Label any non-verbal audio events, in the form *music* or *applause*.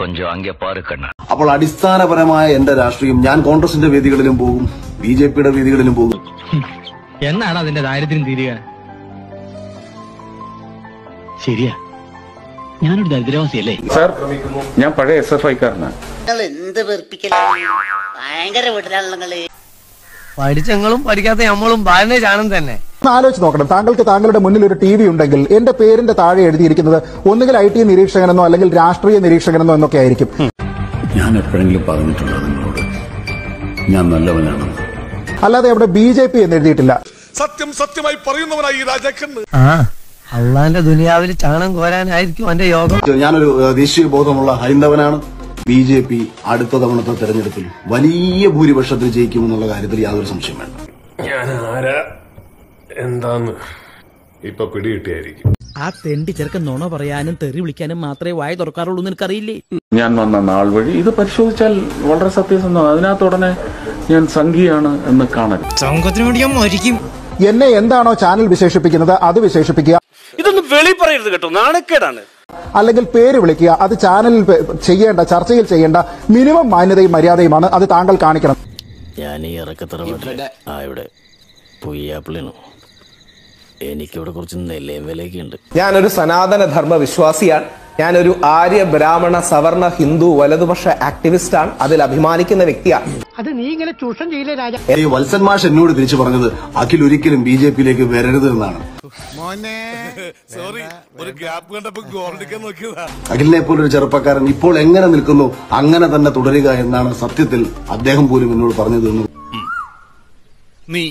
കൊഞ്ചം അങ്ങേ പാറു അപ്പോൾ അടിസ്ഥാനപരമായ എന്റെ രാഷ്ട്രീയം ഞാൻ കോൺഗ്രസിന്റെ വേദികളിലും പോകും ബി ജെ പിയുടെ വേദികളിലും പോകും. എന്നാണ് അതിന്റെ ദാരിദ്ര്യം തീരുക? ശരിയാ. ഞാനൊരു ദരിദ്രവാസിയല്ലേ? സാർ ഞാൻ പഴയ എസ് എഫ് ഐക്കാരനാണ് എന്ത് വെറുപ്പിക്കലാണ്? ഭയങ്കര വീട്ടിലാണല്ലോ പഠിച്ചങ്ങളും പഠിക്കാത്ത നമ്മളും ബാലനെ ചാണം തന്നെ. ആലോചിച്ച് നോക്കണം. താങ്കൾക്ക് താങ്കളുടെ മുന്നിൽ ഒരു ടി വി ഉണ്ടെങ്കിൽ എന്റെ പേരിന്റെ താഴെ എഴുതിയിരിക്കുന്നത് ഒന്നുകിൽ ഐ ടി നിരീക്ഷകനെന്നോ അല്ലെങ്കിൽ രാഷ്ട്രീയ നിരീക്ഷകനെന്നോ എന്നൊക്കെ ആയിരിക്കും. ഞാൻ എപ്പോഴെങ്കിലും പറഞ്ഞിട്ടുണ്ടോ നിങ്ങളോട്. ഞാൻ നല്ലവനാണ്. അല്ലാതെ അവിടെ ബി ജെ പി എന്ന് എഴുതിയിട്ടില്ല. സത്യം സത്യമായി പറയുന്നവനായി ഈ രാജാക്കന്ന് അള്ളാന്റെ ദുനിയാവിൽ ചാണം കോരാനായിരിക്കും എന്റെ യോഗം. ഞാനൊരു ദേശീയ ബോധമുള്ള ഹൈന്ദവനാണ്. ബി ജെ പി അടുത്ത തവണത്തെ തെരഞ്ഞെടുപ്പിൽ വലിയ ഭൂരിപക്ഷത്തിൽ ജയിക്കുമെന്നുള്ള കാര്യത്തിൽ യാതൊരു സംശയം വേണ്ട. ഞാൻ ആരാ എന്താന്ന്? ഇപ്പൊ പിടികിട്ടിയായിരിക്കും ആ തെണ്ടി ചെറുക്കൻ നുണ പറയാനും തെറി വിളിക്കാനും മാത്രമേ വായ തുറക്കാറുള്ളൂ എന്ന് എനിക്കറിയില്ലേ? ഞാൻ വന്ന നാൾ വഴി ഇത് പരിശോധിച്ചാൽ വളരെ സത്യസന്ധമാണ്. അതിനകത്ത് ഉടനെ ഞാൻ സംഘിയാണ് എന്ന് കാണരുത് സംഘത്തിന് വേണ്ടി ഞാൻ മരിക്കും. എന്നെ എന്താണോ ചാനൽ വിശേഷിപ്പിക്കുന്നത് അത് വിശേഷിപ്പിക്കുക. ഇതൊന്നും വെളി പറയരുത് കേട്ടോ. നാണക്കേടാണ്. അല്ലെങ്കിൽ പേര് വിളിക്കുക. അത് ചാനലിൽ ചെയ്യേണ്ട ചർച്ചയിൽ ചെയ്യേണ്ട മിനിമം മാന്യതയും മര്യാദയുമാണ് അത് താങ്കൾ കാണിക്കണം. ഞാൻ ഈ ഇറക്കത്തറ ഇവിടെ. പുയ്യാപ്പിളിനു എനിക്കിവിടെ കുറച്ച് നെല്ലയും വിലയൊക്കെ ഉണ്ട് ഞാനൊരു സനാതന ധർമ്മ വിശ്വാസിയാണ് ഞാനൊരു ആര്യ ബ്രാഹ്മണ സവർണ ഹിന്ദു വലതുപക്ഷ ആക്ടിവിസ്റ്റ് ആണ് അതിൽ അഭിമാനിക്കുന്ന വ്യക്തിയാണ്. അത് നീ ഇങ്ങനെ ചൂഷണം ഈ വത്സൻ മാഷ് എന്നോട് തിരിച്ചു പറഞ്ഞത് അഖിൽ ഒരിക്കലും ബി ജെ പിയിലേക്ക് വരരുത് എന്നാണ്. സോറി *laughs* ഒരു ഗ്യാപ്പ് കണ്ടപ്പോ ഗോൾഡിക്കാൻ നോക്കിയതാ. അഖിലിനെ പോലൊരു ചെറുപ്പക്കാരൻ ഇപ്പോൾ എങ്ങനെ നിൽക്കുന്നു അങ്ങനെ തന്നെ തുടരുക എന്നാണ് സത്യത്തിൽ അദ്ദേഹം പോലും എന്നോട് പറഞ്ഞു തന്നു നീ.